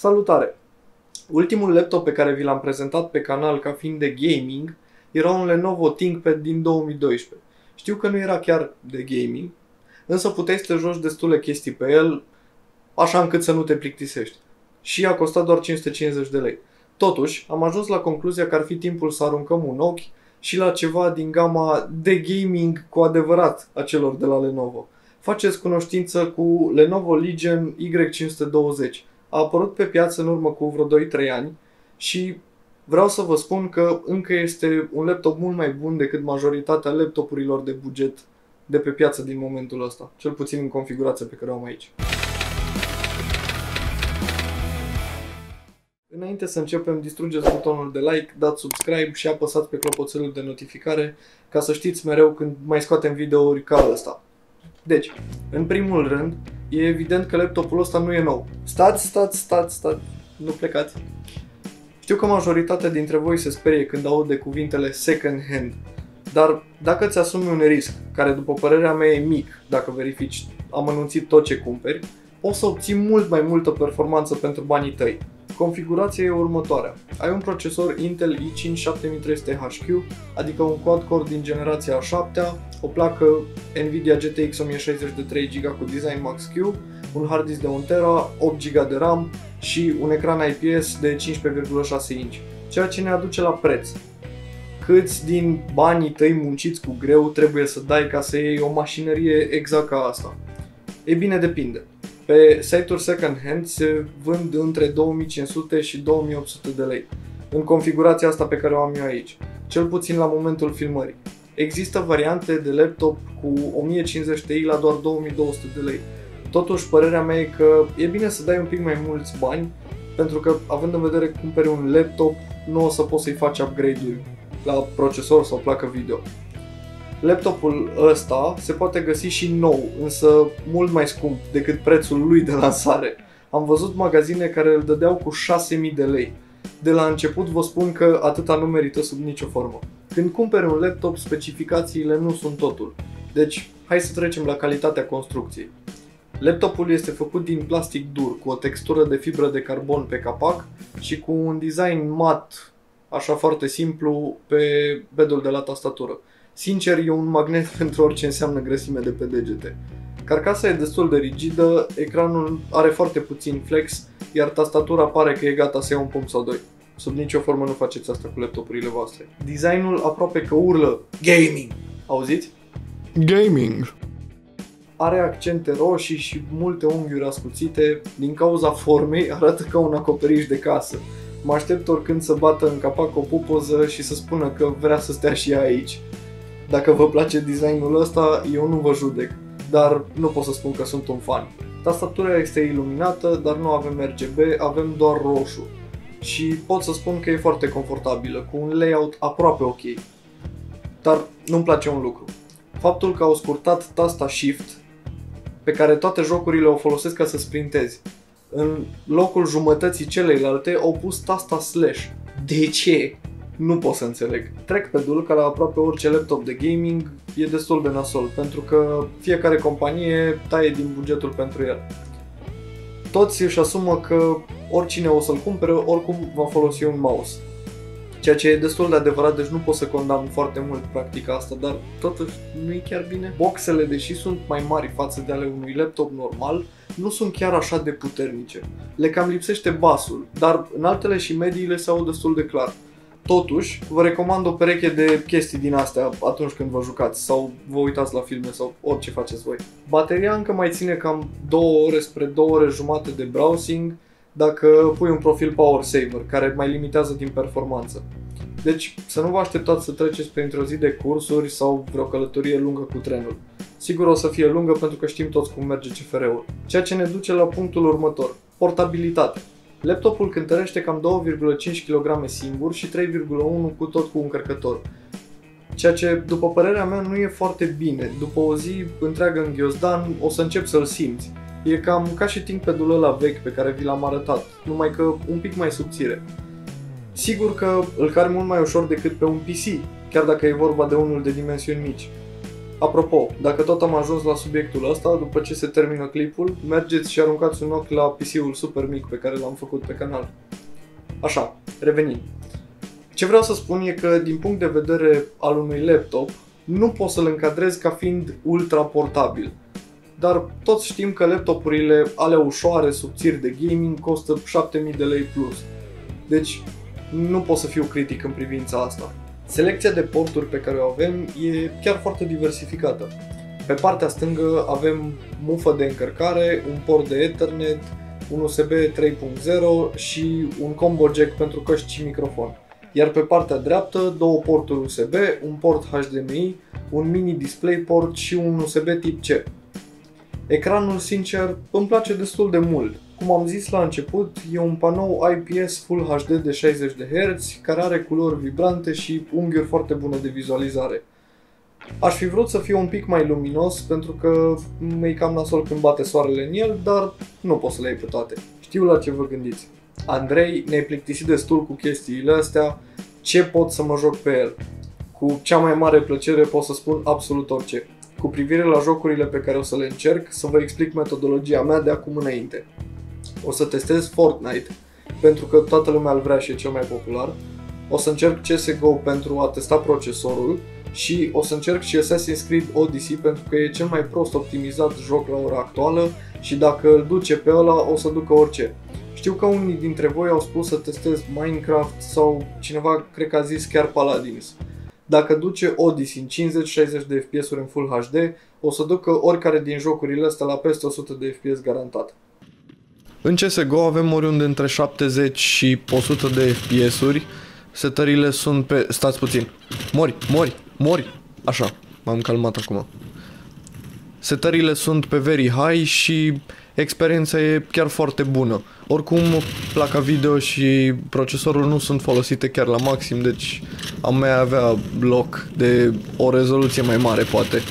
Salutare! Ultimul laptop pe care vi l-am prezentat pe canal ca fiind de gaming era un Lenovo ThinkPad din 2012. Știu că nu era chiar de gaming, însă puteai să te joci destule chestii pe el, așa încât să nu te plictisești. Și a costat doar 550 de lei. Totuși, am ajuns la concluzia că ar fi timpul să aruncăm un ochi și la ceva din gama de gaming cu adevărat a celor de la Lenovo. Faceți cunoștință cu Lenovo Legion Y520. A apărut pe piață în urmă cu vreo 2-3 ani și vreau să vă spun că încă este un laptop mult mai bun decât majoritatea laptopurilor de buget de pe piață din momentul ăsta, cel puțin în configurația pe care o am aici. Înainte să începem, distrugeți butonul de like, dați subscribe și apăsați pe clopoțelul de notificare ca să știți mereu când mai scoatem videouri ca ăsta. Deci, în primul rând, e evident că laptopul ăsta nu e nou. Stați, stați, stați, stați, nu plecați. Știu că majoritatea dintre voi se sperie când aud de cuvintele second hand, dar dacă ți asumi un risc, care după părerea mea e mic, dacă verifici am anunțit tot ce cumperi, o să obții mult mai multă performanță pentru banii tăi. Configurația e următoarea. Ai un procesor Intel i5 7300HQ, adică un quad-core din generația a 7 o placă Nvidia GTX 1060 de 3 GB cu Design Max Q, un hard disk de 1 TB, 8 GB de RAM și un ecran IPS de 15,6 inch, ceea ce ne aduce la preț. Câți din banii tăi munciți cu greu trebuie să dai ca să iei o mașinărie exact ca asta? Ei bine, depinde. Pe site-uri second hand se vând între 2500 și 2800 de lei, în configurația asta pe care o am eu aici, cel puțin la momentul filmării. Există variante de laptop cu 1050 Ti la doar 2200 de lei. Totuși, părerea mea e că e bine să dai un pic mai mulți bani, pentru că, având în vedere că cumperi un laptop, nu o să poți să-i faci upgrade-uri la procesor sau placă video. Laptopul ăsta se poate găsi și nou, însă mult mai scump decât prețul lui de lansare. Am văzut magazine care îl dădeau cu 6000 de lei. De la început vă spun că atâta nu merită sub nicio formă. Când cumperi un laptop, specificațiile nu sunt totul. Deci, hai să trecem la calitatea construcției. Laptopul este făcut din plastic dur, cu o textură de fibră de carbon pe capac și cu un design mat, așa foarte simplu, pe bedul de la tastatură. Sincer, e un magnet pentru orice înseamnă grăsime de pe degete. Carcasa e destul de rigidă, ecranul are foarte puțin flex, iar tastatura pare că e gata să ia un pump sau doi. Sub nicio formă nu faceți asta cu laptopurile voastre. Designul aproape că urlă gaming. Auziți? Gaming. Are accente roșii și multe unghiuri ascuțite. Din cauza formei arată ca un acoperiș de casă. Mă aștept oricând să bată în capac o pupoză și să spună că vrea să stea și ea aici. Dacă vă place designul ăsta, eu nu vă judec, dar nu pot să spun că sunt un fan. Tastatura este iluminată, dar nu avem RGB, avem doar roșu. Și pot să spun că e foarte confortabilă, cu un layout aproape ok. Dar nu-mi place un lucru. Faptul că au scurtat tasta Shift, pe care toate jocurile o folosesc ca să sprintezi. În locul jumătății celeilalte au pus tasta Slash. De ce? Nu pot să înțeleg. Trackpad-ul, ca la aproape orice laptop de gaming, e destul de nasol, pentru că fiecare companie taie din bugetul pentru el. Toți își asumă că oricine o să-l cumpere, oricum va folosi un mouse. Ceea ce e destul de adevărat, deci nu pot să condamn foarte mult practica asta, dar totuși nu e chiar bine. Boxele, deși sunt mai mari față de ale unui laptop normal, nu sunt chiar așa de puternice. Le cam lipsește basul, dar în altele și mediile se au destul de clar. Totuși, vă recomand o pereche de chestii din astea atunci când vă jucați sau vă uitați la filme sau orice faceți voi. Bateria încă mai ține cam 2 ore spre 2 ore jumate de browsing dacă pui un profil Power Saver, care mai limitează din performanță. Deci să nu vă așteptați să treceți printr-o zi de cursuri sau vreo călătorie lungă cu trenul. Sigur o să fie lungă pentru că știm toți cum merge CFR-ul. Ceea ce ne duce la punctul următor. Portabilitate. Laptopul cântărește cam 2,5 kg singur și 3,1 cu tot cu încărcător. Ceea ce, după părerea mea, nu e foarte bine. După o zi întreagă în ghiozdan, o să încep să-l simți. E cam ca și ThinkPad-ul ăla vechi pe care vi l-am arătat, numai că un pic mai subțire. Sigur că îl cari mult mai ușor decât pe un PC, chiar dacă e vorba de unul de dimensiuni mici. Apropo, dacă tot am ajuns la subiectul ăsta, după ce se termină clipul, mergeți și aruncați un ochi la PC-ul super mic pe care l-am făcut pe canal. Așa, revenim. Ce vreau să spun e că, din punct de vedere al unui laptop, nu pot să-l încadrez ca fiind ultra portabil. Dar toți știm că laptopurile alea ușoare, subțiri de gaming, costă 7000 de lei plus. Deci, nu pot să fiu critic în privința asta. Selecția de porturi pe care o avem e chiar foarte diversificată. Pe partea stângă avem mufă de încărcare, un port de Ethernet, un USB 3.0 și un combo jack pentru căști și microfon. Iar pe partea dreaptă, două porturi USB, un port HDMI, un mini DisplayPort și un USB tip C. Ecranul, sincer, îmi place destul de mult. Cum am zis la început, e un panou IPS Full HD de 60 de Hz, care are culori vibrante și unghiuri foarte bune de vizualizare. Aș fi vrut să fie un pic mai luminos pentru că mi-e cam nasol când bate soarele în el, dar nu pot să le iei pe toate. Știu la ce vă gândiți. Andrei, ne-ai plictisit destul cu chestiile astea, ce pot să mă joc pe el? Cu cea mai mare plăcere pot să spun absolut orice. Cu privire la jocurile pe care o să le încerc, să vă explic metodologia mea de acum înainte. O să testez Fortnite, pentru că toată lumea îl vrea și e cel mai popular. O să încerc CSGO pentru a testa procesorul și o să încerc și Assassin's Creed Odyssey pentru că e cel mai prost optimizat joc la ora actuală și dacă îl duce pe ăla o să ducă orice. Știu că unii dintre voi au spus să testez Minecraft sau cineva cred că a zis chiar Paladins. Dacă duce Odyssey în 50-60 de FPS-uri în Full HD, o să ducă oricare din jocurile astea la peste 100 de FPS garantat. În CSGO avem oriunde între 70 și 100 de FPS-uri. Setările sunt pe... Stați puțin. Mori, mori, mori. Așa, m-am calmat acum. Setările sunt pe very high și experiența e chiar foarte bună. Oricum, placa video și procesorul nu sunt folosite chiar la maxim, deci am mai avea loc de o rezoluție mai mare, poate.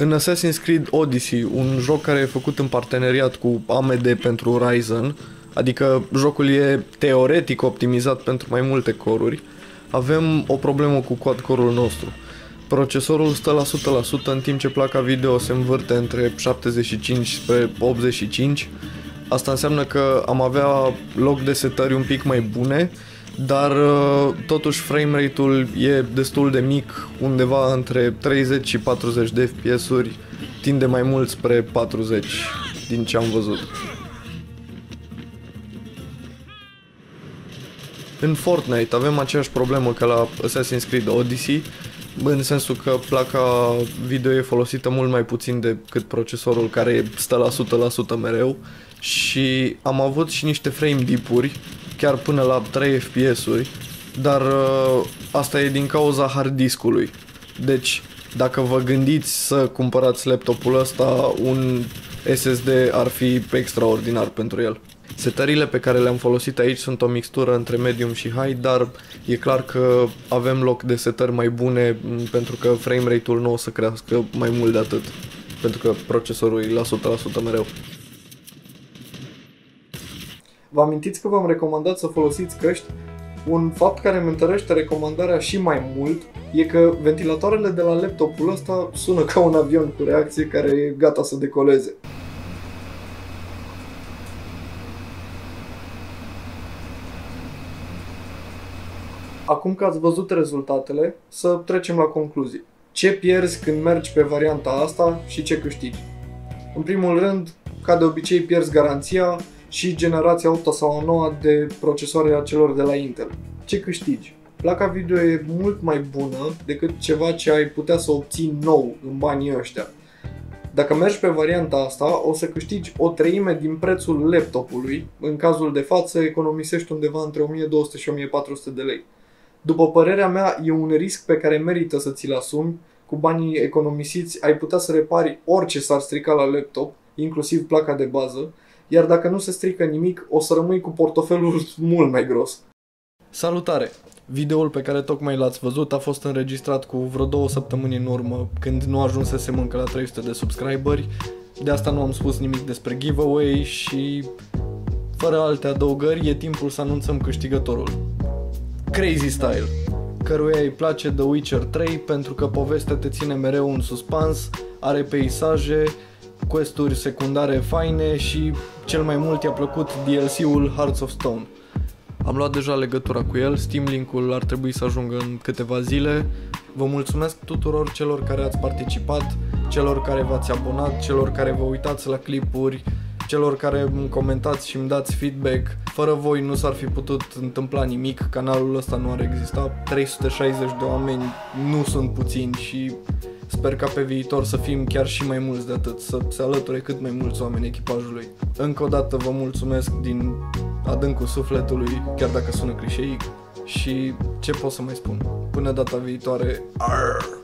În Assassin's Creed Odyssey, un joc care e făcut în parteneriat cu AMD pentru Ryzen, adică jocul e teoretic optimizat pentru mai multe coruri, avem o problemă cu quad-core-ul nostru. Procesorul stă la 100% în timp ce placa video se învârte între 75 spre 85. Asta înseamnă că am avea loc de setări un pic mai bune, dar uh, totuși frame rate-ul e destul de mic, undeva între 30 și 40 de FPS-uri, tinde mai mult spre 40 din ce am văzut. În Fortnite avem aceeași problemă ca la Assassin's Creed Odyssey, în sensul că placa video e folosită mult mai puțin decât procesorul care stă la 100% mereu și am avut și niște frame dip-uri, chiar până la 3 FPS-uri, dar uh, asta e din cauza hard discului. Deci, dacă vă gândiți să cumpărați laptopul ăsta, un SSD ar fi extraordinar pentru el. Setările pe care le-am folosit aici sunt o mixtură între medium și high, dar e clar că avem loc de setări mai bune pentru că frame rate-ul nu o să crească mai mult de atât, pentru că procesorul e la 100% mereu. Vă amintiți că v-am recomandat să folosiți căști? Un fapt care îmi întărește recomandarea și mai mult e că ventilatoarele de la laptopul ăsta sună ca un avion cu reacție care e gata să decoleze. Acum că ați văzut rezultatele, să trecem la concluzii. Ce pierzi când mergi pe varianta asta și ce câștigi? În primul rând, ca de obicei pierzi garanția și generația 8 sau 9 de procesoare a celor de la Intel. Ce câștigi? Placa video e mult mai bună decât ceva ce ai putea să obții nou în banii ăștia. Dacă mergi pe varianta asta, o să câștigi o treime din prețul laptopului. În cazul de față, economisești undeva între 1200 și 1400 de lei. După părerea mea, e un risc pe care merită să ți-l asumi. Cu banii economisiți ai putea să repari orice s-ar strica la laptop, inclusiv placa de bază, iar dacă nu se strică nimic, o să rămâi cu portofelul mult mai gros. Salutare! Videoul pe care tocmai l-ați văzut a fost înregistrat cu vreo două săptămâni în urmă, când nu ajunsesem încă la 300 de subscriberi. De asta nu am spus nimic despre giveaway și, fără alte adăugări, e timpul să anunțăm câștigătorul. Crazy Style căruia îi place The Witcher 3 pentru că povestea te ține mereu în suspans, are peisaje, questuri secundare faine și cel mai mult i-a plăcut DLC-ul Hearts of Stone. Am luat deja legătura cu el, Steam Link-ul ar trebui să ajungă în câteva zile. Vă mulțumesc tuturor celor care ați participat, celor care v-ați abonat, celor care vă uitați la clipuri, celor care îmi comentați și îmi dați feedback. Fără voi nu s-ar fi putut întâmpla nimic, canalul ăsta nu ar exista. 360 de oameni nu sunt puțini și Sper ca pe viitor să fim chiar și mai mulți de atât, să se alăture cât mai mulți oameni echipajului. Încă o dată vă mulțumesc din adâncul sufletului, chiar dacă sună clișeic, și ce pot să mai spun. Până data viitoare, arr!